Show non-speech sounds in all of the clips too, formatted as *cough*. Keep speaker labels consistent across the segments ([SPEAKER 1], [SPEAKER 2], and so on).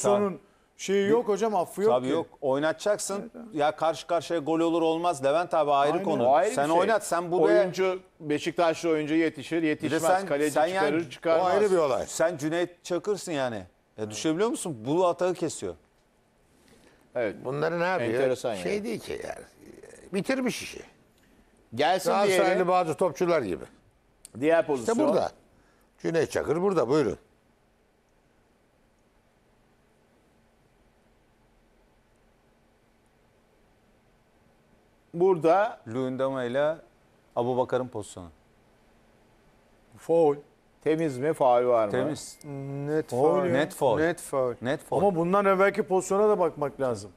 [SPEAKER 1] Sonun şeyi yok hocam affı yok
[SPEAKER 2] Tabii
[SPEAKER 1] ki.
[SPEAKER 2] yok. Oynatacaksın. Ya karşı karşıya gol olur olmaz. Levent abi ayrı
[SPEAKER 1] Aynen.
[SPEAKER 2] konu.
[SPEAKER 3] O ayrı bir
[SPEAKER 2] sen
[SPEAKER 3] şey.
[SPEAKER 2] oynat. Sen burada
[SPEAKER 3] oyuncu Beşiktaşlı oyuncu yetişir, yetişmez.
[SPEAKER 2] sen-
[SPEAKER 3] Kaleci
[SPEAKER 2] sen
[SPEAKER 3] çıkarır,
[SPEAKER 2] yani-
[SPEAKER 4] O
[SPEAKER 3] çıkarmaz.
[SPEAKER 4] ayrı bir olay.
[SPEAKER 2] sen Cüneyt Çakır'sın yani. Ya düşebiliyor musun? Bu atağı kesiyor.
[SPEAKER 3] Evet.
[SPEAKER 4] Bunları ne yapıyor?
[SPEAKER 3] Enteresan
[SPEAKER 4] şey
[SPEAKER 3] yani.
[SPEAKER 4] değil ki yani. Bitirmiş işi.
[SPEAKER 3] Gelsin
[SPEAKER 4] Galatasaraylı
[SPEAKER 3] diyelim.
[SPEAKER 4] bazı topçular gibi.
[SPEAKER 3] Diğer
[SPEAKER 4] İşte
[SPEAKER 3] pozisyon.
[SPEAKER 4] burada. Cüneyt Çakır burada buyurun.
[SPEAKER 3] Burada
[SPEAKER 2] Luyendama ile Abu Bakar'ın pozisyonu.
[SPEAKER 1] Foul.
[SPEAKER 3] temiz mi, faul var mı?
[SPEAKER 2] Temiz.
[SPEAKER 1] Net
[SPEAKER 2] Foul ya. Net foul.
[SPEAKER 1] Net foul.
[SPEAKER 2] Net foul.
[SPEAKER 1] Ama bundan evvelki pozisyona da bakmak lazım.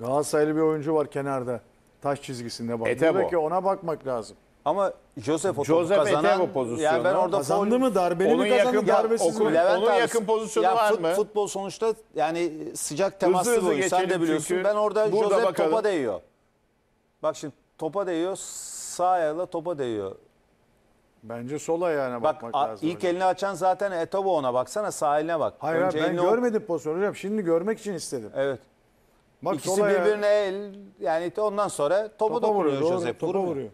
[SPEAKER 1] Galatasaraylı bir oyuncu var kenarda. Taş çizgisinde bak.
[SPEAKER 3] Etebo.
[SPEAKER 1] Buradaki ona bakmak lazım.
[SPEAKER 2] Ama Joseph o topu
[SPEAKER 3] Joseph
[SPEAKER 2] kazanan...
[SPEAKER 3] Etebo pozisyonu.
[SPEAKER 2] Yani ben orada
[SPEAKER 1] Kazandı
[SPEAKER 2] foul-
[SPEAKER 1] mı darbeli
[SPEAKER 3] Onun
[SPEAKER 1] mi kazandı
[SPEAKER 3] yakın-
[SPEAKER 1] darbesiz
[SPEAKER 3] Okul-
[SPEAKER 1] mi?
[SPEAKER 3] Levent- Onun
[SPEAKER 2] abi,
[SPEAKER 3] yakın pozisyonu
[SPEAKER 2] ya
[SPEAKER 3] var mı?
[SPEAKER 2] Futbol sonuçta yani sıcak temaslı
[SPEAKER 3] hızlı
[SPEAKER 2] bir oyun. Sen de biliyorsun.
[SPEAKER 3] çünkü.
[SPEAKER 2] Ben orada
[SPEAKER 3] Burada
[SPEAKER 2] Joseph
[SPEAKER 3] bakalım.
[SPEAKER 2] topa değiyor. Bak şimdi topa değiyor. Sağ ayağıyla topa değiyor.
[SPEAKER 1] Bence sol ayağına
[SPEAKER 2] Bak
[SPEAKER 1] bakmak
[SPEAKER 2] a-
[SPEAKER 1] lazım.
[SPEAKER 2] ilk
[SPEAKER 1] hocam.
[SPEAKER 2] elini açan zaten Etobo ona baksana sağ eline bak.
[SPEAKER 1] Hayır
[SPEAKER 2] Önce
[SPEAKER 1] hayır, ben
[SPEAKER 2] elini o-
[SPEAKER 1] görmedim pozisyonu hocam. Şimdi görmek için istedim.
[SPEAKER 2] Evet.
[SPEAKER 1] Bak
[SPEAKER 2] İkisi
[SPEAKER 1] sol ayağı
[SPEAKER 2] birbirine el yani ondan sonra topa,
[SPEAKER 1] topa vuruyor.
[SPEAKER 2] dokunuyor
[SPEAKER 1] Doğru,
[SPEAKER 2] Joseph.
[SPEAKER 1] topa
[SPEAKER 2] vurmuyor.
[SPEAKER 1] vuruyor.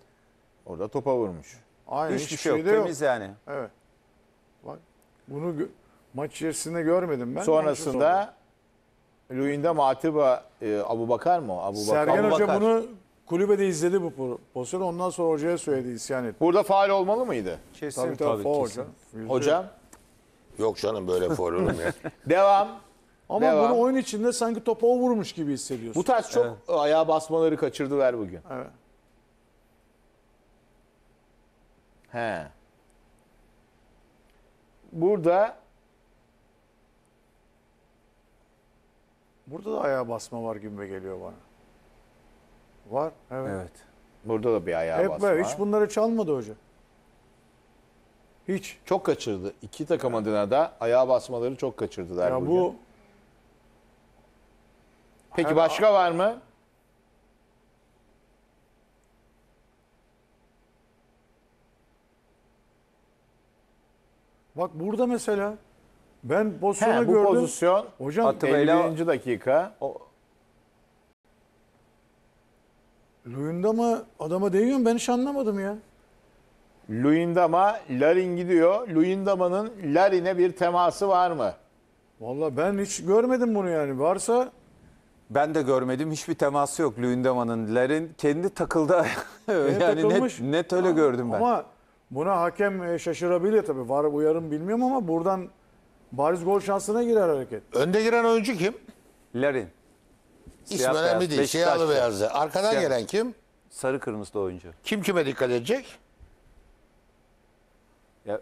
[SPEAKER 3] Orada topa vurmuş.
[SPEAKER 1] Aynen
[SPEAKER 2] Hiçbir
[SPEAKER 1] hiçbir
[SPEAKER 2] şey yok.
[SPEAKER 1] de yok.
[SPEAKER 2] Temiz yani.
[SPEAKER 1] Evet. Bak bunu gö- maç içerisinde görmedim ben.
[SPEAKER 3] Sonrasında Luyenda Matiba e, Abu Bakar mı? o? Abu Bakar.
[SPEAKER 1] Sergen
[SPEAKER 2] Abu
[SPEAKER 1] Hoca
[SPEAKER 2] Bakar.
[SPEAKER 1] bunu kulübede izledi bu po- pozisyonu. Ondan sonra hocaya söyledi isyan etti.
[SPEAKER 3] Burada faul olmalı mıydı?
[SPEAKER 2] Kesin
[SPEAKER 1] Tabii tabii, faul
[SPEAKER 2] kesin.
[SPEAKER 1] hocam. Yüzde-
[SPEAKER 3] Hocam.
[SPEAKER 4] Yok canım böyle foul olur mu ya? *laughs*
[SPEAKER 3] Devam.
[SPEAKER 1] Ama
[SPEAKER 3] Devam.
[SPEAKER 1] bunu oyun içinde sanki topa o vurmuş gibi hissediyorsun.
[SPEAKER 3] Bu tarz çok ayağa basmaları kaçırdılar bugün.
[SPEAKER 1] Evet.
[SPEAKER 3] He. Burada
[SPEAKER 1] Burada da ayağa basma var gibi geliyor bana. Var. Evet.
[SPEAKER 2] Evet.
[SPEAKER 3] burada da bir ayağa
[SPEAKER 1] Hep
[SPEAKER 3] basma.
[SPEAKER 1] böyle. Hiç bunları çalmadı hoca. Hiç.
[SPEAKER 3] Çok kaçırdı. İki takım adına da ayağa basmaları çok kaçırdılar
[SPEAKER 1] Ya bu
[SPEAKER 3] Peki başka var mı?
[SPEAKER 1] bak burada mesela ben pozisyonu
[SPEAKER 3] He, bu
[SPEAKER 1] gördüm.
[SPEAKER 3] pozisyon
[SPEAKER 1] Hocam
[SPEAKER 2] Atı-
[SPEAKER 3] 51. dakika.
[SPEAKER 1] Luyendama adama değiyor mu? Ben hiç anlamadım ya.
[SPEAKER 3] Luyendama, Larin gidiyor. Luyendama'nın Larin'e bir teması var mı?
[SPEAKER 1] Vallahi ben hiç görmedim bunu yani. Varsa
[SPEAKER 2] Ben de görmedim. Hiçbir teması yok Luyendama'nın. Lerin kendi takıldı. *laughs* yani
[SPEAKER 1] takılmış.
[SPEAKER 2] net, net öyle gördüm ben.
[SPEAKER 1] ama buna hakem e, şaşırabilir tabii. Var uyarım bilmiyorum ama buradan bariz gol şansına girer hareket.
[SPEAKER 4] Önde giren oyuncu kim?
[SPEAKER 2] Lerin.
[SPEAKER 4] İsmi
[SPEAKER 2] Siyah
[SPEAKER 4] önemli
[SPEAKER 2] beyaz,
[SPEAKER 4] değil.
[SPEAKER 2] Beşiktaşlı.
[SPEAKER 4] Siyahlı beyazlı. Arkadan
[SPEAKER 2] Siyah.
[SPEAKER 4] gelen kim?
[SPEAKER 2] Sarı kırmızılı oyuncu.
[SPEAKER 4] Kim kime dikkat edecek?
[SPEAKER 2] Ya,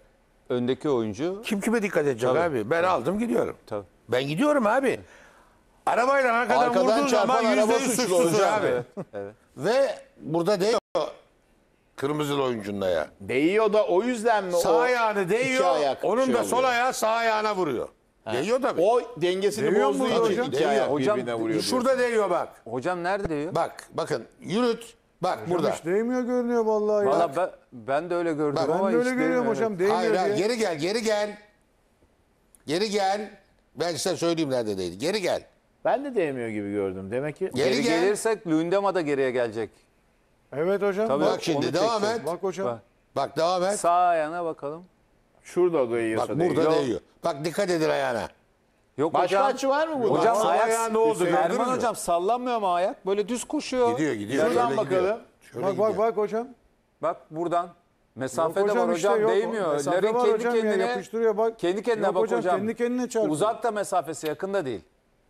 [SPEAKER 2] öndeki oyuncu
[SPEAKER 4] Kim kime dikkat edecek
[SPEAKER 2] Tabii.
[SPEAKER 4] abi? Ben aldım gidiyorum.
[SPEAKER 2] tabii.
[SPEAKER 4] Ben gidiyorum abi. Arabayla arkadan,
[SPEAKER 3] Arkadan
[SPEAKER 4] vurduğun
[SPEAKER 3] çarpan
[SPEAKER 4] zaman
[SPEAKER 3] araba
[SPEAKER 4] yüzde yüz
[SPEAKER 3] suçlu
[SPEAKER 4] suçlusun
[SPEAKER 3] hocam.
[SPEAKER 4] abi.
[SPEAKER 2] Evet.
[SPEAKER 4] Ve burada değiyor kırmızılı oyuncunda ya.
[SPEAKER 3] Değiyor da o yüzden mi
[SPEAKER 4] Sağ
[SPEAKER 3] o
[SPEAKER 4] ayağını
[SPEAKER 3] iki
[SPEAKER 4] değiyor.
[SPEAKER 3] ayak
[SPEAKER 4] Onun
[SPEAKER 3] şey
[SPEAKER 4] da sol
[SPEAKER 3] oluyor?
[SPEAKER 4] ayağı sağ ayağına vuruyor. Değiyor tabii.
[SPEAKER 3] O dengesini
[SPEAKER 1] Değiyor mu
[SPEAKER 3] bozduğu için
[SPEAKER 1] hocam?
[SPEAKER 3] iki
[SPEAKER 2] Hocam,
[SPEAKER 3] birbirine vuruyor.
[SPEAKER 4] Şurada değiyor bak.
[SPEAKER 2] Hocam nerede diyor?
[SPEAKER 4] Bak bakın yürüt. Bak burada.
[SPEAKER 1] Hiç değmiyor görünüyor vallahi ya.
[SPEAKER 2] Valla ben, ben de öyle gördüm
[SPEAKER 4] Bak,
[SPEAKER 1] ben
[SPEAKER 2] ama
[SPEAKER 1] de
[SPEAKER 2] hiç
[SPEAKER 1] öyle görüyorum
[SPEAKER 2] değmiyor.
[SPEAKER 1] hocam. Değmiyor
[SPEAKER 4] Hayır, hayır
[SPEAKER 1] diye.
[SPEAKER 4] geri gel geri gel. Geri gel. Ben size söyleyeyim nerede değil. Geri gel.
[SPEAKER 3] Ben de değmiyor gibi gördüm. Demek ki
[SPEAKER 4] Geri
[SPEAKER 2] Geri
[SPEAKER 4] gel.
[SPEAKER 2] gelirsek Luyendama da geriye gelecek.
[SPEAKER 1] Evet hocam.
[SPEAKER 2] Tabii.
[SPEAKER 1] Bak,
[SPEAKER 4] Bak şimdi
[SPEAKER 2] Onu
[SPEAKER 4] devam et.
[SPEAKER 1] bak hocam.
[SPEAKER 2] Bak.
[SPEAKER 4] Bak devam et.
[SPEAKER 2] Sağ ayağına bakalım.
[SPEAKER 3] Şurada değiyorsa
[SPEAKER 4] Bak
[SPEAKER 3] değiyor.
[SPEAKER 4] burada değiyor. Bak dikkat edin ayağına.
[SPEAKER 2] Yok
[SPEAKER 3] Başka
[SPEAKER 2] hocam.
[SPEAKER 3] açı var mı burada?
[SPEAKER 2] Hocam
[SPEAKER 4] Sağ
[SPEAKER 2] ayak
[SPEAKER 4] ayağı ne oldu,
[SPEAKER 2] Erman
[SPEAKER 4] gördünüz mü?
[SPEAKER 2] hocam sallanmıyor mu ayak? Böyle düz koşuyor.
[SPEAKER 4] Gidiyor gidiyor.
[SPEAKER 3] Şuradan
[SPEAKER 4] Şöyle
[SPEAKER 3] bakalım.
[SPEAKER 4] gidiyor. Şöyle
[SPEAKER 1] Bak bak
[SPEAKER 4] gidiyor.
[SPEAKER 1] bak hocam.
[SPEAKER 2] Bak buradan. Mesafe
[SPEAKER 1] Yok
[SPEAKER 2] de var
[SPEAKER 1] işte,
[SPEAKER 2] hocam
[SPEAKER 1] yok.
[SPEAKER 2] değmiyor.
[SPEAKER 1] Mesafe var
[SPEAKER 2] kendi
[SPEAKER 1] hocam ya,
[SPEAKER 2] kendine
[SPEAKER 1] yapıştırıyor bak.
[SPEAKER 2] Kendi kendine
[SPEAKER 1] Yok
[SPEAKER 2] bak
[SPEAKER 1] hocam,
[SPEAKER 2] hocam.
[SPEAKER 1] kendi kendine çarpıyor.
[SPEAKER 2] Uzakta mesafesi yakında değil.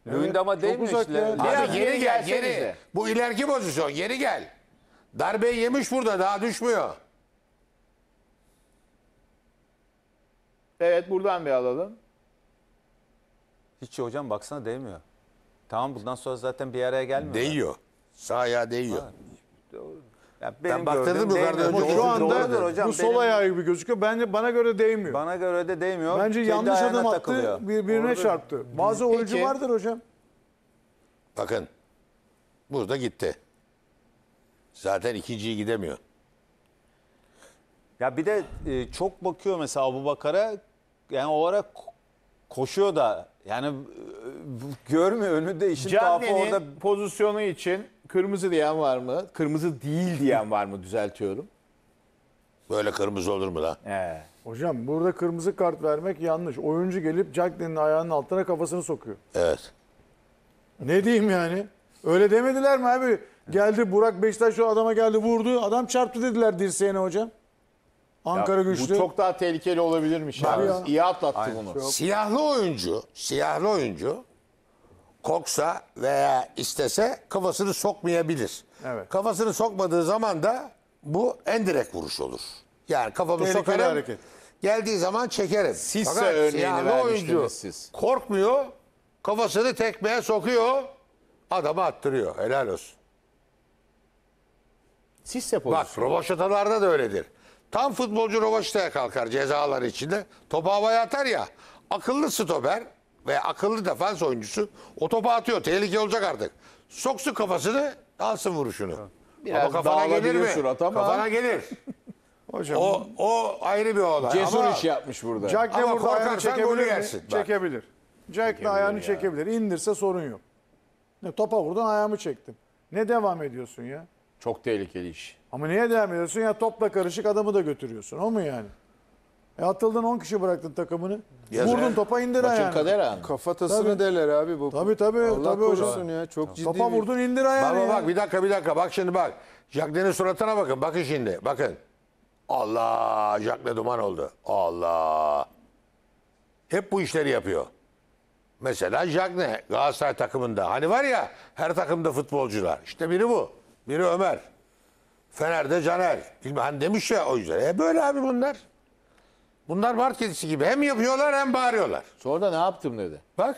[SPEAKER 2] Luyendama
[SPEAKER 1] çok
[SPEAKER 2] değmiyor
[SPEAKER 1] uzak
[SPEAKER 2] işte.
[SPEAKER 1] ya.
[SPEAKER 4] Abi
[SPEAKER 3] Biraz
[SPEAKER 4] geri
[SPEAKER 3] geri
[SPEAKER 4] gel geri. Bu ileriki pozisyon geri gel. Darbeyi yemiş burada daha düşmüyor.
[SPEAKER 3] Evet buradan bir alalım.
[SPEAKER 2] Hiç hocam baksana değmiyor. Tamam bundan sonra zaten bir araya gelmiyor.
[SPEAKER 4] Değiyor. Sağ ayağı değiyor.
[SPEAKER 2] Ya benim
[SPEAKER 4] baktırdım
[SPEAKER 2] gördüğüm
[SPEAKER 4] yukarıda önce
[SPEAKER 1] Şu anda
[SPEAKER 2] hocam.
[SPEAKER 1] bu sol
[SPEAKER 2] Benim-
[SPEAKER 1] ayağı gibi gözüküyor. Bence bana göre değmiyor.
[SPEAKER 2] Bana göre de değmiyor.
[SPEAKER 1] Bence
[SPEAKER 2] Kendi
[SPEAKER 1] yanlış adım attı,
[SPEAKER 2] takılıyor.
[SPEAKER 1] birbirine çarptı. Bazı oyuncu
[SPEAKER 3] Peki.
[SPEAKER 1] vardır hocam.
[SPEAKER 4] Bakın. Burada gitti. Zaten ikinciyi gidemiyor.
[SPEAKER 2] Ya bir de e, çok bakıyor mesela Abu Bakar'a. Yani o ara ko- koşuyor da Yani e, görmüyor önünde işin tuhafı
[SPEAKER 3] Cagney'in
[SPEAKER 2] orada.
[SPEAKER 3] pozisyonu için kırmızı diyen var mı? Kırmızı değil diyen var mı? Düzeltiyorum.
[SPEAKER 4] Böyle kırmızı olur mu lan?
[SPEAKER 3] He.
[SPEAKER 1] Hocam burada kırmızı kart vermek yanlış. Oyuncu gelip Cagney'in ayağının altına kafasını sokuyor.
[SPEAKER 4] Evet.
[SPEAKER 1] Ne diyeyim yani? Öyle demediler mi abi? Geldi Burak Beşiktaş şu adama geldi vurdu. Adam çarptı dediler dirseğine hocam. Ankara
[SPEAKER 3] Ya,
[SPEAKER 1] güçlü.
[SPEAKER 3] Bu çok daha tehlikeli olabilirmiş ya.
[SPEAKER 1] ya.
[SPEAKER 3] İyi atlattı bunu.
[SPEAKER 4] Siyahlı oyuncu, siyahlı oyuncu korksa veya istese kafasını sokmayabilir.
[SPEAKER 1] Evet.
[SPEAKER 4] Kafasını sokmadığı zaman da bu en direkt vuruş olur. Yani kafamı
[SPEAKER 1] Tehlikeli
[SPEAKER 4] sokarım.
[SPEAKER 1] hareket.
[SPEAKER 4] Geldiği zaman çekerim.
[SPEAKER 3] Sisse
[SPEAKER 4] Fakat
[SPEAKER 3] örneğini
[SPEAKER 4] siyahlı
[SPEAKER 3] vermiştiniz
[SPEAKER 4] oyuncu
[SPEAKER 3] siz.
[SPEAKER 4] korkmuyor. Kafasını tekmeye sokuyor. Adamı attırıyor. Helal olsun.
[SPEAKER 3] Sisse
[SPEAKER 4] Bak
[SPEAKER 3] pozisyonu.
[SPEAKER 4] rovaşatalarda da öyledir. Tam futbolcu rovaşataya kalkar cezalar içinde. Topu havaya atar ya. Akıllı stoper ve akıllı defans oyuncusu o topu atıyor. Tehlike olacak artık. Soksun kafasını alsın vuruşunu.
[SPEAKER 3] Biraz
[SPEAKER 4] ama kafana gelir mi?
[SPEAKER 3] surat ama-
[SPEAKER 4] Kafana gelir. *laughs*
[SPEAKER 1] Hocam
[SPEAKER 4] O, o ayrı bir olay.
[SPEAKER 3] Cesur
[SPEAKER 4] ama
[SPEAKER 3] iş yapmış burada.
[SPEAKER 1] Jack
[SPEAKER 4] Ama
[SPEAKER 1] burada ayağını
[SPEAKER 4] korkarsan golü
[SPEAKER 1] çekebilir mi?
[SPEAKER 4] yersin.
[SPEAKER 1] Çekebilir. Jack de ayağını çekebilir. İndirse sorun yok. Ne topa vurdun ayağımı çektim. Ne devam ediyorsun ya?
[SPEAKER 3] Çok tehlikeli iş.
[SPEAKER 1] Ama niye devam ediyorsun? Ya topla karışık adamı da götürüyorsun. O mu yani? E atıldın 10 kişi bıraktın takımını.
[SPEAKER 4] Yazık.
[SPEAKER 1] Vurdun topa indir
[SPEAKER 3] Maçın
[SPEAKER 1] ayağını.
[SPEAKER 3] kader anı.
[SPEAKER 2] Kafatasını
[SPEAKER 1] Tabii.
[SPEAKER 2] derler abi bu.
[SPEAKER 1] Tabii tabii.
[SPEAKER 2] Allah
[SPEAKER 1] tabii
[SPEAKER 2] korusun
[SPEAKER 1] hocam.
[SPEAKER 2] ya. Çok ciddi
[SPEAKER 1] Topa
[SPEAKER 2] bir-
[SPEAKER 1] vurdun indir ayağını
[SPEAKER 4] Baba
[SPEAKER 1] ya.
[SPEAKER 4] bak bir dakika bir dakika bak şimdi bak. Jack'lerin suratına bakın. Bakın şimdi. Bakın. Allah Jack ne duman oldu. Allah. Hep bu işleri yapıyor. Mesela Jack ne? Galatasaray takımında. Hani var ya her takımda futbolcular. İşte biri bu. Biri Ömer. Fener'de Caner. Bilmem hani demiş ya o yüzden. E böyle abi bunlar. Bunlar mart kedisi gibi. Hem yapıyorlar hem bağırıyorlar.
[SPEAKER 3] Sonra da ne yaptım dedi.
[SPEAKER 4] Bak.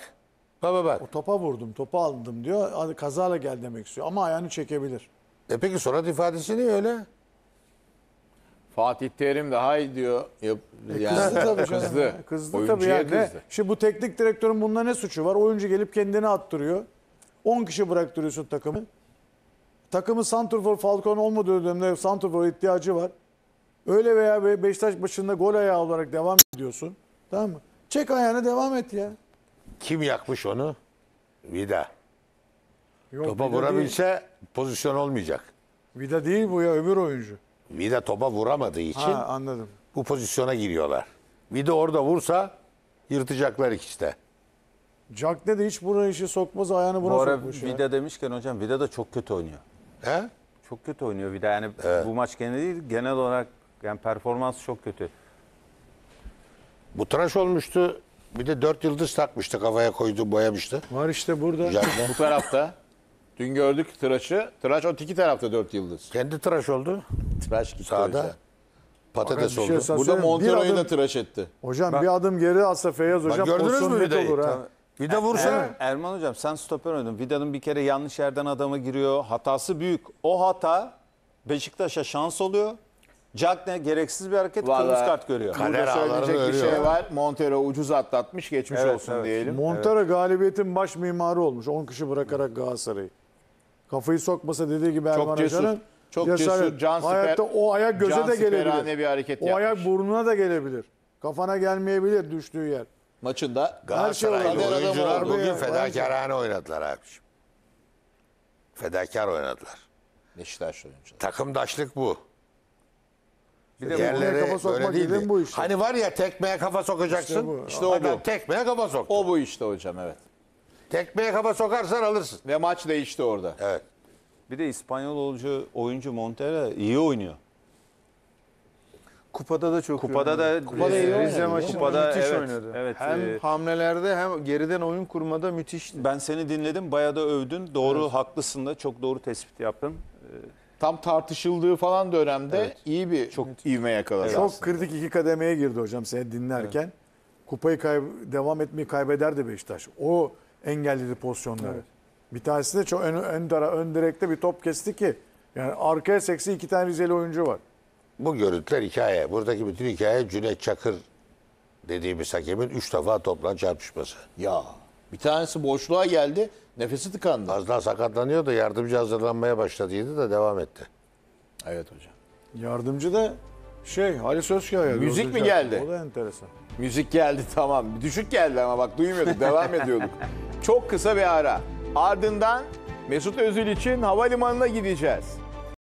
[SPEAKER 4] Baba bak.
[SPEAKER 1] Topa vurdum, topa aldım diyor. Hadi kazayla gel demek istiyor. Ama ayağını çekebilir.
[SPEAKER 4] E peki surat ifadesi ne öyle?
[SPEAKER 3] Fatih Terim daha iyi diyor. Yap, yani,
[SPEAKER 1] E, Kızdı tabii canım.
[SPEAKER 3] Kızdı.
[SPEAKER 1] Kızdı
[SPEAKER 3] Oyuncuya
[SPEAKER 1] tabii yani. Ne?
[SPEAKER 3] kızdı.
[SPEAKER 1] Şimdi bu teknik direktörün bunda ne suçu var? Oyuncu gelip kendini attırıyor. 10 kişi bıraktırıyorsun takımı. Takımın Santrfor Falcon olmadığı dönemde Santrfor ihtiyacı var. Öyle veya Be- Beşiktaş başında gol ayağı olarak devam ediyorsun. Tamam mı? Çek ayağını devam et ya.
[SPEAKER 4] Kim yakmış onu? Vida.
[SPEAKER 1] Yok,
[SPEAKER 4] Topa
[SPEAKER 1] Vida değil.
[SPEAKER 4] vurabilse pozisyon olmayacak.
[SPEAKER 1] Vida değil bu ya öbür oyuncu.
[SPEAKER 4] Vida topa vuramadığı için
[SPEAKER 1] Ha anladım.
[SPEAKER 4] bu pozisyona giriyorlar. Vida orada vursa yırtacaklar ikisi de.
[SPEAKER 1] Jack de hiç buraya işi sokmaz ayağını buna
[SPEAKER 2] Bu
[SPEAKER 1] sokmuş ya.
[SPEAKER 2] Vida demişken hocam Vida da çok kötü oynuyor.
[SPEAKER 4] He?
[SPEAKER 2] Çok kötü oynuyor Vida. Yani bu maç gene değil genel olarak yani performans çok kötü.
[SPEAKER 4] Bu tıraş olmuştu. Bir de dört yıldız takmıştı kafaya koydu boyamıştı.
[SPEAKER 1] Var işte burada.
[SPEAKER 4] Jack'le.
[SPEAKER 3] Bu tarafta. Dün gördük tıraşı. Tıraş o iki tarafta dört yıldız.
[SPEAKER 4] Kendi tıraş oldu.
[SPEAKER 3] Tıraş gitti.
[SPEAKER 4] Sağda.
[SPEAKER 3] öyle.
[SPEAKER 4] Patates
[SPEAKER 1] Fakat bir şey
[SPEAKER 4] oldu.
[SPEAKER 3] Burada
[SPEAKER 1] söyleyeyim, bir
[SPEAKER 3] Montero'yu da
[SPEAKER 1] adım-
[SPEAKER 3] tıraş etti.
[SPEAKER 1] Hocam bir adım geri atsa Feyyaz hocam
[SPEAKER 4] gördünüz
[SPEAKER 1] pozisyon
[SPEAKER 4] mü
[SPEAKER 1] net
[SPEAKER 4] Vida'yı?
[SPEAKER 1] olur ha.
[SPEAKER 4] Vida vursa
[SPEAKER 2] Er- Erman hocam sen stoper oynadın. Vida'nın bir kere yanlış yerden adama giriyor. Hatası büyük. O hata Beşiktaş'a şans oluyor. Jack ne gereksiz bir hareket
[SPEAKER 3] Vallahi-
[SPEAKER 2] kırmızı kart görüyor.
[SPEAKER 4] Kader
[SPEAKER 3] Burada söyleyecek bir şey var. Montero ucuz atlatmış. Geçmiş
[SPEAKER 2] Evet,
[SPEAKER 3] olsun
[SPEAKER 2] evet.
[SPEAKER 3] diyelim.
[SPEAKER 1] Montero galibiyetin baş mimarı olmuş. 10 kişi bırakarak Galatasaray'ı. Kafayı sokmasa dediği gibi Erman
[SPEAKER 3] cesur,
[SPEAKER 1] Hoca'nın
[SPEAKER 3] çok
[SPEAKER 1] cesaret.
[SPEAKER 3] cesur, can siper-
[SPEAKER 1] Hayatta o ayak göze de gelebilir.
[SPEAKER 3] bir hareket
[SPEAKER 1] o
[SPEAKER 3] yapmış.
[SPEAKER 1] ayak burnuna da gelebilir. Kafana gelmeyebilir düştüğü yer.
[SPEAKER 3] Maçında
[SPEAKER 1] şey
[SPEAKER 4] Galatasaraylı
[SPEAKER 1] olabilir.
[SPEAKER 4] oyuncular bugün
[SPEAKER 1] ya,
[SPEAKER 4] fedakarane oynadılar abiciğim. Fedakar oynadılar.
[SPEAKER 3] Beşiktaş oyuncuları.
[SPEAKER 4] Takımdaşlık bu.
[SPEAKER 2] Bir de bu-
[SPEAKER 4] Diğerleri
[SPEAKER 1] kafa sokmak
[SPEAKER 4] öyle değildi.
[SPEAKER 1] bu işte.
[SPEAKER 4] Hani var ya tekmeye kafa sokacaksın.
[SPEAKER 1] İşte bu.
[SPEAKER 3] İşte o
[SPEAKER 4] Adam
[SPEAKER 3] bu.
[SPEAKER 4] tekmeye kafa soktu.
[SPEAKER 3] O bu işte hocam evet.
[SPEAKER 4] Tekmeye kafa sokarsan alırsın.
[SPEAKER 3] Ve maç değişti orada.
[SPEAKER 4] Evet.
[SPEAKER 2] Bir de İspanyol oyuncu, oyuncu Montero iyi oynuyor.
[SPEAKER 5] Kupada da çok
[SPEAKER 2] Kupada da
[SPEAKER 3] Kupada iyi oynadı.
[SPEAKER 5] Rize maçında
[SPEAKER 2] Kupada
[SPEAKER 5] müthiş
[SPEAKER 2] evet,
[SPEAKER 5] oynadı.
[SPEAKER 2] Evet,
[SPEAKER 5] hem
[SPEAKER 2] e,
[SPEAKER 5] hamlelerde hem geriden oyun kurmada müthişti.
[SPEAKER 2] ben seni dinledim. Bayağı da övdün. Doğru, haklısın da. Çok doğru tespit yaptın.
[SPEAKER 3] Tam tartışıldığı falan dönemde iyi bir çok ivme yakaladı.
[SPEAKER 1] Çok
[SPEAKER 3] aslında.
[SPEAKER 1] kritik iki kademeye girdi hocam seni dinlerken. Kupayı kayb devam etmeyi kaybederdi Beşiktaş. O engelledi pozisyonları. Bir tanesi de çok ön, ön, dara- ön direkte bir top kesti ki. Yani arkaya seksi iki tane Rizeli oyuncu var.
[SPEAKER 4] Bu görüntüler hikaye. Buradaki bütün hikaye Cüneyt Çakır dediğimiz hakemin 3 defa topla çarpışması.
[SPEAKER 3] Ya bir tanesi boşluğa geldi. Nefesi tıkandı.
[SPEAKER 4] Az daha sakatlanıyor da yardımcı hazırlanmaya başladıydı da devam etti.
[SPEAKER 3] Evet hocam.
[SPEAKER 1] Yardımcı da şey Halis Özkaya.
[SPEAKER 3] Müzik mi geldi?
[SPEAKER 1] O da enteresan.
[SPEAKER 3] Müzik geldi tamam. Düşük geldi ama bak duymuyorduk. Devam ediyorduk. *laughs* Çok kısa bir ara. Ardından Mesut Özil için havalimanına gideceğiz.